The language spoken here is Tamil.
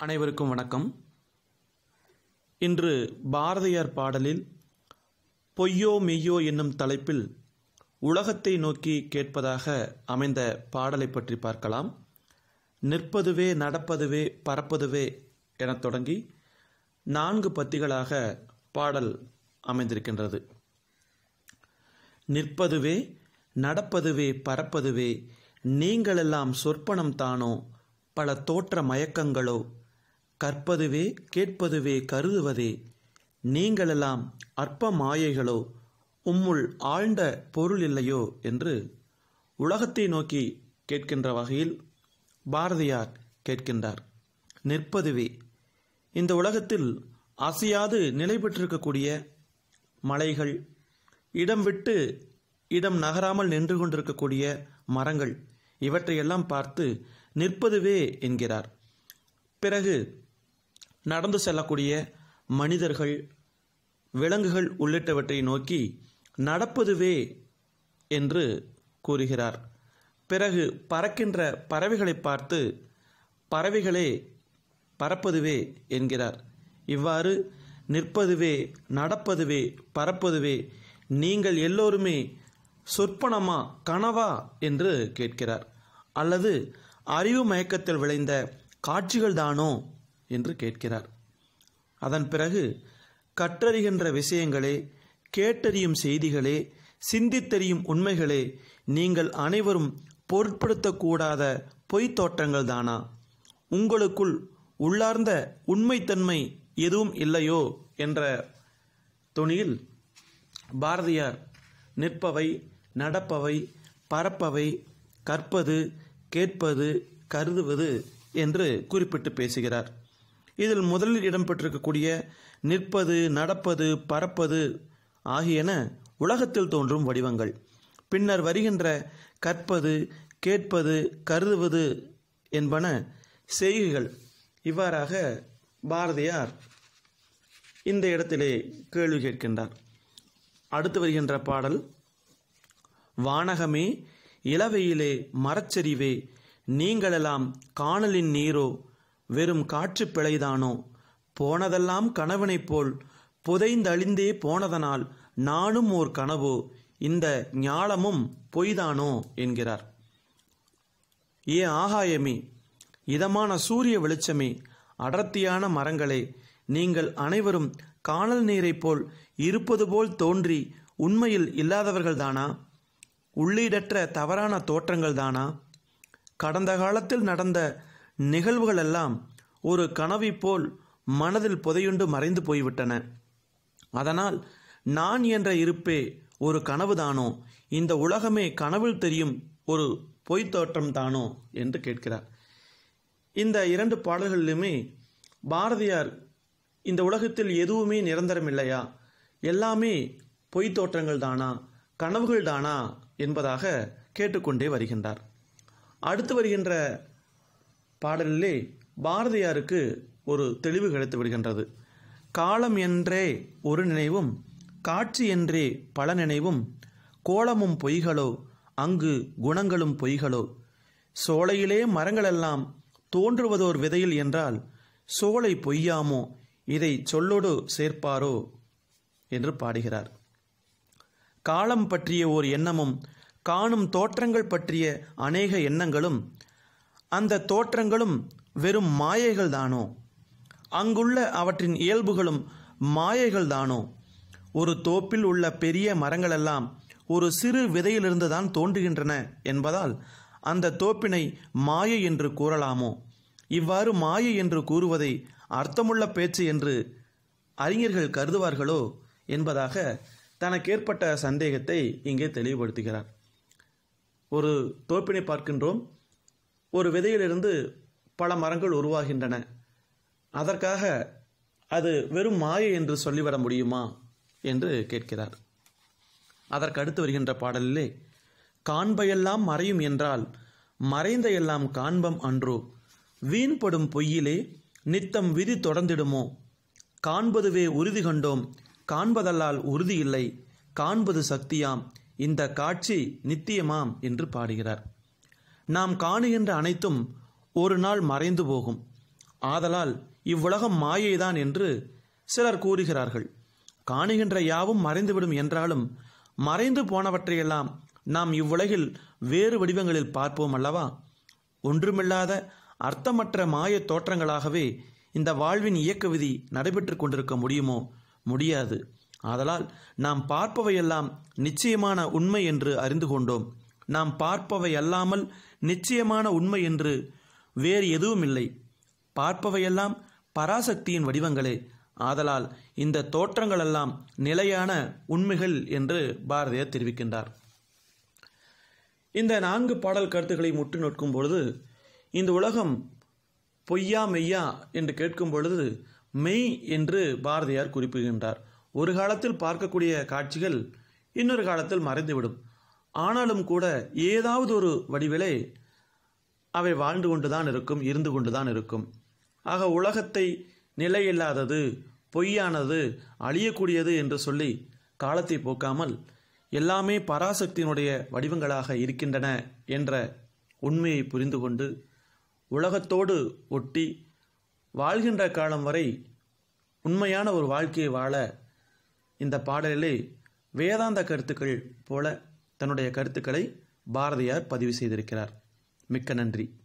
அனைவருக்கும் வணக்கம். இன்று பாரதியார் பாடலில் பொய்யோ மெய்யோ என்னும் தலைப்பில் உலகத்தை நோக்கி கேட்பதாக அமைந்த பாடலை பற்றி பார்க்கலாம். நிற்பதுவே நடப்பதுவே பறப்பதுவே எனத் தொடங்கி நான்கு பத்திகளாக பாடல் அமைந்திருக்கின்றது. நிற்பதுவே நடப்பதுவே பறப்பதுவே நீங்களெல்லாம் சொற்பனம் தானோ பல தோற்ற மயக்கங்களோ கற்பதுவே கேட்பதுவே கருதுவதே. நீங்களெல்லாம் அற்ப மாயைகளோ உம்முள் ஆழ்ந்த பொருள் இல்லையோ என்று உலகத்தை நோக்கி கேட்கின்ற வகையில் பாரதியார் கேட்கின்றார். நிற்பதுவே. இந்த உலகத்தில் அசையாது நிலை பெற்றிருக்கக்கூடிய மலைகள் இடம் விட்டு இடம் நகராமல் நின்று கொண்டிருக்கக்கூடிய மரங்கள் இவற்றையெல்லாம் பார்த்து நிற்பதுவே என்கிறார். பிறகு நடந்து செல்லக்கூடிய மனிதர்கள் விலங்குகள் உள்ளிட்டவற்றை நோக்கி நடப்பதுவே என்று கூறுகிறார். பிறகு பறக்கின்ற பறவைகளை பார்த்து பறவைகளே பறப்பதுவே என்கிறார். இவ்வாறு நிற்பதுவே நடப்பதுவே பறப்பதுவே நீங்கள் எல்லோருமே சொற்பனமா கனவா என்று கேட்கிறார். அல்லது அறிவு மயக்கத்தில் விளைந்த காட்சிகள் தானோ என்று கேட்கிறார். அதன் பிறகு கற்றறிகின்ற விஷயங்களே கேட்டறியும் செய்திகளே சிந்தித்தறியும் உண்மைகளே நீங்கள் அனைவரும் பொருட்படுத்தக்கூடாத பொய்த் தோற்றங்கள் தானா? உங்களுக்குள் உள்ளார்ந்த உண்மைத்தன்மை எதுவும் இல்லையோ? என்ற துணியில் பாரதியார் நிற்பவை நடப்பவை பறப்பவை கற்பது கேட்பது கருதுவது என்று குறிப்பிட்டு பேசுகிறார். இதில் முதலில் இடம்பெற்றிருக்கக்கூடிய நிற்பது நடப்பது பறப்பது ஆகியன உலகத்தில் தோன்றும் வடிவங்கள். பின்னர் வருகின்ற கற்பது கேட்பது கருதுவது என்பன செய்கைகள். இவ்வாறாக பாரதியார் இந்த இடத்திலே கேள்வி கேட்கின்றார். அடுத்து வருகின்ற பாடல் வானகமே இளவையிலே மரச்சரிவே நீங்களெல்லாம் காணலின் நீரோ வெறும் காற்று பிழைதானோ? போனதெல்லாம் கணவனைப் போல் புதைந்தழிந்தே போனதனால் நானும் ஓர் கனவு? இந்த ஞாலமும் பொய்தானோ? என்கிறார். ஏ ஆகாயமே இதமான சூரிய வெளிச்சமே அடர்த்தியான மரங்களே நீங்கள் அனைவரும் காணல் நீரைப் போல் இருப்பது போல் தோன்றி உண்மையில் இல்லாதவர்கள்தானா உள்ளீடற்ற தவறான தோற்றங்கள் தானா? கடந்த காலத்தில் நடந்த நிகழ்வுகளெல்லாம் ஒரு கனவை போல் மனதில் புதையுண்டு மறைந்து போய்விட்டன. அதனால் நான் என்ற இருப்பே ஒரு கனவுதானோ? இந்த உலகமே கனவில் தெரியும் ஒரு பொய்த்தோற்றம் தானோ என்று கேட்கிறார். இந்த இரண்டு பாடல்களிலுமே பாரதியார் இந்த உலகத்தில் எதுவுமே நிரந்தரம் இல்லையா எல்லாமே பொய்த் தோற்றங்கள் தானா கனவுகள் தானா என்பதாக கேட்டுக்கொண்டே வருகின்றார். அடுத்து வருகின்ற பாடலிலே பாரதியாருக்கு ஒரு தெளிவு கிடைத்து விடுகின்றது. காலம் என்றே ஒரு நினைவும் காட்சி என்றே பல நினைவும் கோலமும் பொய்களோ அங்கு குணங்களும் பொய்களோ. சோலையிலே மரங்களெல்லாம் தோன்றுவதோர் விதையில் என்றால் சோலை பொய்யாமோ இதை சொல்லோடு சேர்ப்பாரோ என்று பாடுகிறார். காலம் பற்றிய ஓர் எண்ணமும் காணும் தோற்றங்கள் பற்றிய அநேக எண்ணங்களும் அந்த தோற்றங்களும் வெறும் மாயைகள் தானோ அங்குள்ள அவற்றின் இயல்புகளும் மாயைகள் தானோ ஒரு தோப்பில் உள்ள பெரிய மரங்களெல்லாம் ஒரு சிறு விதையிலிருந்து தான் தோன்றுகின்றன என்பதால் அந்த தோப்பினை மாயை என்று கூறலாமோ? இவ்வாறு மாயை என்று கூறுவதை அர்த்தமுள்ள பேச்சு என்று அறிஞர்கள் கருதுவார்களோ என்பதாக தனக்கு ஏற்பட்ட சந்தேகத்தை இங்கே தெளிவுபடுத்துகிறார். ஒரு தோப்பினை பார்க்கின்றோம். ஒரு விதையிலிருந்து பல மரங்கள் உருவாகின்றன. அதற்காக அது வெறும் மாயை என்று சொல்லிவிட முடியுமா என்று கேட்கிறார். அதற்கு அடுத்து வருகின்ற பாடலிலே காண்பையெல்லாம் மறையும் என்றால் மறைந்த எல்லாம் காண்பம் அன்றோ? வீண்படும் பொய்யிலே நித்தம் விதி தொடர்ந்திடுமோ? காண்பதுவே உறுதி கண்டோம் காண்பதல்லால் உறுதி இல்லை காண்பது சக்தியாம் இந்த காட்சி நித்தியமாம் என்று பாடுகிறார். நாம் காணுகின்ற அனைத்தும் ஒரு நாள் மறைந்து போகும். ஆதலால் இவ்வுலகம் மாயைதான் என்று சிலர் கூறுகிறார்கள். காணுகின்ற யாவும் மறைந்துவிடும் என்றாலும் மறைந்து போனவற்றையெல்லாம் நாம் இவ்வுலகில் வேறு வடிவங்களில் பார்ப்போம் அல்லவா? ஒன்றுமில்லாத அர்த்தமற்ற மாய தோற்றங்களாகவே இந்த வாழ்வின் இயக்க விதி நடைபெற்று கொண்டிருக்க முடியுமோ? முடியாது. ஆதலால் நாம் பார்ப்பவையெல்லாம் நிச்சயமான உண்மை என்று அறிந்து கொண்டோம். நாம் பார்ப்பவை அல்லாமல் நிச்சயமான உண்மை என்று வேறு எதுவும் இல்லை. பார்ப்பவையெல்லாம் பராசக்தியின் வடிவங்களே. ஆதலால் இந்த தோற்றங்களெல்லாம் நிலையான உண்மைகள் என்று பாரதியார் தெரிவிக்கின்றார். இந்த நான்கு பாடல் கருத்துக்களை முற்று நோக்கும் பொழுது இந்த உலகம் பொய்யா மெய்யா என்று கேட்கும் பொழுது மெய் என்று பாரதியார் குறிப்பிடுகின்றார். ஒரு காலத்தில் பார்க்கக்கூடிய காட்சிகள் இன்னொரு காலத்தில் மறைந்துவிடும். ஆனாலும் கூட ஏதாவது ஒரு வடிவிலே அவை வாழ்ந்து கொண்டுதான் இருக்கும் இருந்து கொண்டுதான் இருக்கும். ஆக உலகத்தை நிலையில்லாதது பொய்யானது அழியக்கூடியது என்று சொல்லி காலத்தை போக்காமல் எல்லாமே பராசக்தியினுடைய வடிவங்களாக இருக்கின்றன என்ற உண்மையை புரிந்து கொண்டு உலகத்தோடு ஒட்டி வாழ்கின்ற காலம் வரை உண்மையான ஒரு வாழ்க்கையை வாழ இந்த பாடலிலே வேதாந்த கருத்துக்கள் போல தன்னுடைய கருத்துக்களை பாரதியார் பதிவு செய்திருக்கிறார். மிக்க நன்றி.